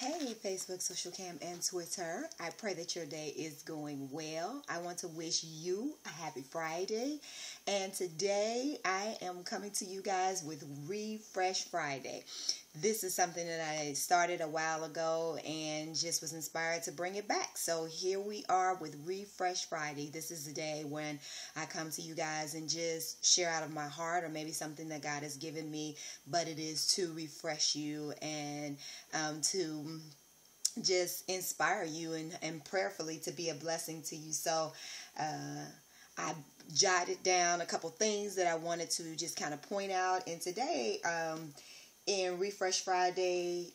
Hey, Facebook, Socialcam, and Twitter. I pray that your day is going well. I want to wish you a happy Friday. And today I am coming to you guys with Refresh Friday. This is something that I started a while ago and just was inspired to bring it back. So here we are with Refresh Friday. This is the day when I come to you guys and just share out of my heart or maybe something that God has given me, but it is to refresh you and um, to just inspire you and, and prayerfully to be a blessing to you. So, uh, I jotted down a couple things that I wanted to just kind of point out. And today, um, in Refresh Friday,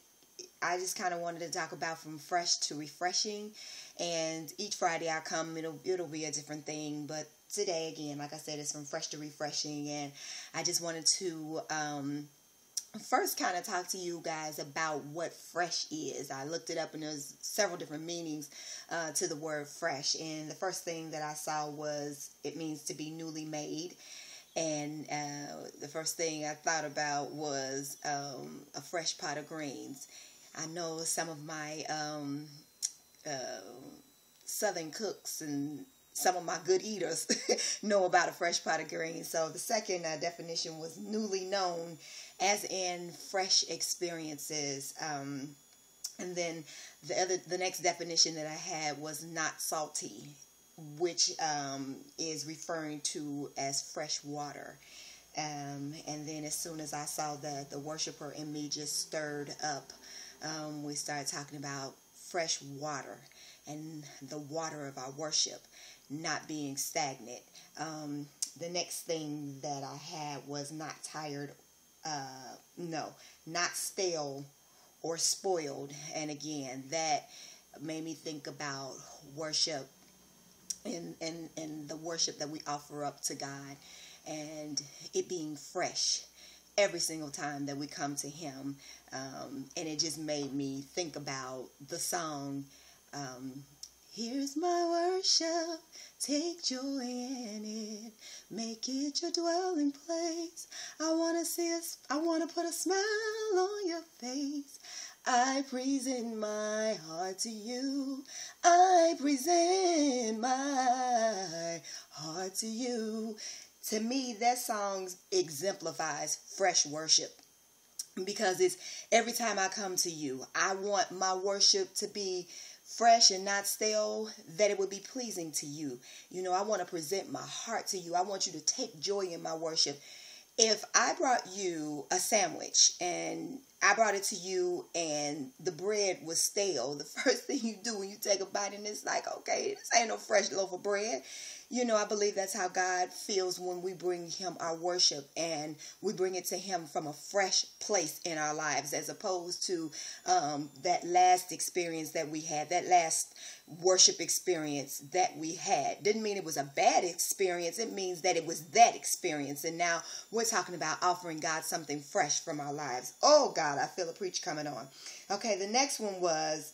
I just kind of wanted to talk about from fresh to refreshing. And each Friday I come, it'll it'll be a different thing. But today, again, like I said, it's from fresh to refreshing. And I just wanted to um, first kind of talk to you guys about what fresh is. I looked it up and there's several different meanings uh, to the word fresh. And the first thing that I saw was it means to be newly made. And uh, the first thing I thought about was um, a fresh pot of greens. I know some of my um, uh, southern cooks and some of my good eaters know about a fresh pot of greens. So the second uh, definition was newly known as in fresh experiences. Um, and then the other, the next definition that I had was not salty, which um, is referring to as fresh water. Um, and then as soon as I saw the the worshiper in me just stirred up, um, we started talking about fresh water and the water of our worship not being stagnant. Um, the next thing that I had was not tired uh, no, not stale or spoiled. And again, that made me think about worship and, and, and the worship that we offer up to God and it being fresh every single time that we come to Him. Um, and it just made me think about the song, um, Here's my worship, take joy in it, make it your dwelling place. I wanna see us, I wanna put a smile on your face. I present my heart to you. I present my heart to you. To me, that song exemplifies fresh worship because it's every time I come to you, I want my worship to be fresh and not stale, that it would be pleasing to you. You know, I want to present my heart to you. I want you to take joy in my worship. If I brought you a sandwich and I brought it to you and the bread was stale, the first thing you do when you take a bite and it's like, okay, this ain't no fresh loaf of bread you know, I believe that's how God feels when we bring Him our worship and we bring it to Him from a fresh place in our lives as opposed to um, that last experience that we had, that last worship experience that we had. Didn't mean it was a bad experience, it means that it was that experience. And now we're talking about offering God something fresh from our lives. Oh, God, I feel a preach coming on. Okay, the next one was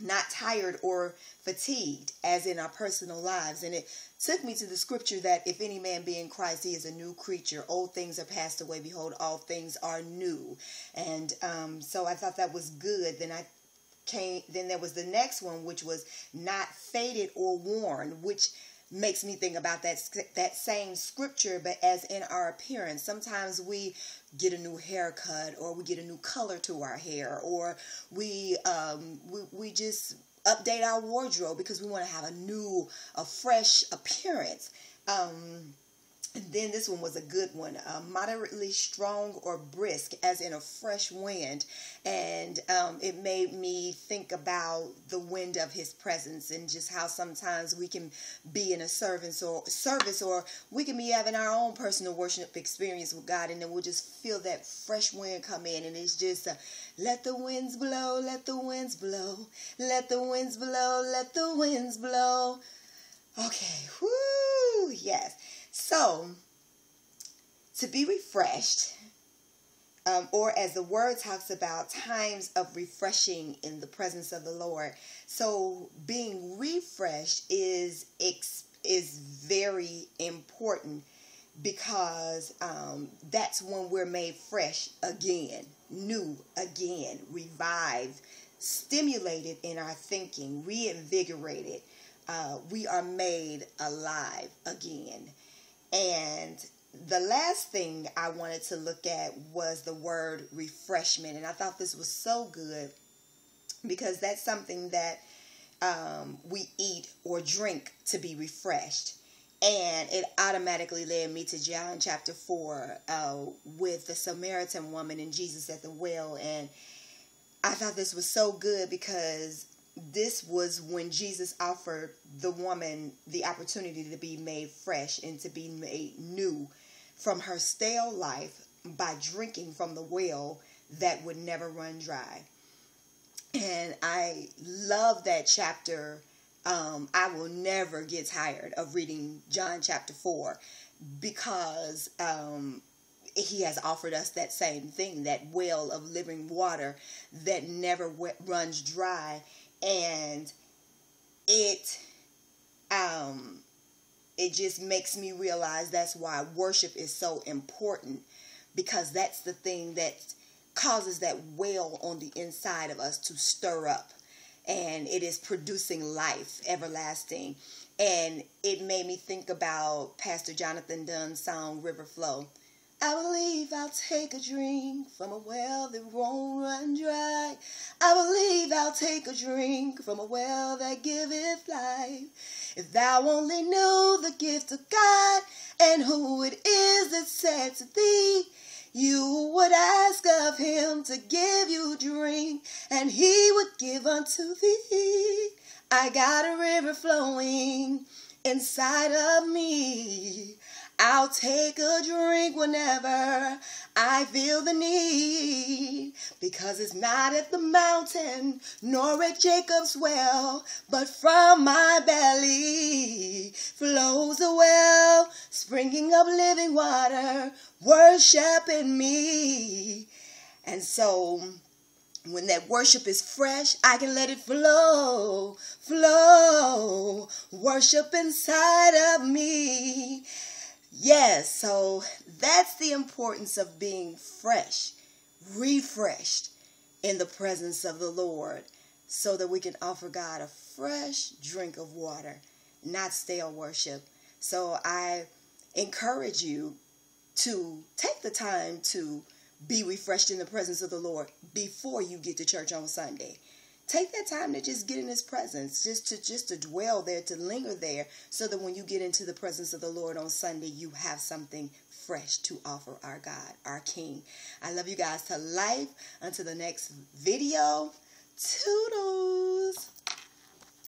not tired or fatigued, as in our personal lives. And it took me to the scripture that if any man be in Christ, he is a new creature. Old things are passed away. Behold, all things are new. And um, so I thought that was good. Then I came, then there was the next one, which was not faded or worn, which makes me think about that that same scripture but as in our appearance. Sometimes we get a new haircut or we get a new color to our hair or we um we, we just update our wardrobe because we want to have a new a fresh appearance. Um and then this one was a good one, uh, moderately strong or brisk, as in a fresh wind. And um, it made me think about the wind of His presence and just how sometimes we can be in a service or service, or we can be having our own personal worship experience with God, and then we'll just feel that fresh wind come in, and it's just uh, let the winds blow, let the winds blow, let the winds blow, let the winds blow. Okay, whoo, yes. So, to be refreshed, um, or as the word talks about, times of refreshing in the presence of the Lord. So, being refreshed is is very important because um, that's when we're made fresh again, new again, revived. stimulated in our thinking, reinvigorated. Uh, we are made alive again. And the last thing I wanted to look at was the word refreshment. And I thought this was so good because that's something that um, we eat or drink to be refreshed. And it automatically led me to John chapter 4 uh, with the Samaritan woman and Jesus at the well. And I thought this was so good because this was when Jesus offered the woman the opportunity to be made fresh and to be made new from her stale life by drinking from the well that would never run dry. And I love that chapter. Um, I will never get tired of reading John chapter 4 because um, he has offered us that same thing that well of living water that never runs dry. And it um, it just makes me realize that's why worship is so important because that's the thing that causes that well on the inside of us to stir up and it is producing life everlasting. And it made me think about pastor jonathan dunn's song river flow I believe I'll take a drink from a well that won't run dry. I believe I'll take a drink from a well that giveth life. If thou only knew the gift of God and who it is that said to thee, you would ask of him to give you drink, and he would give unto thee. I got a river flowing inside of me. I'll take a drink whenever I feel the need. Because it's not at the mountain nor at Jacob's well, but from my belly flows a well, springing up living water, worship in me. And so when that worship is fresh, I can let it flow, flow, worship inside of me. Yes, so that's the importance of being fresh, refreshed in the presence of the Lord so that we can offer God a fresh drink of water, not stale worship. So I encourage you to take the time to be refreshed in the presence of the Lord before you get to church on Sunday take that time to just get in his presence just to just to dwell there to linger there so that when you get into the presence of the lord on sunday you have something fresh to offer our god our king. I love you guys to life. Until the next video toodle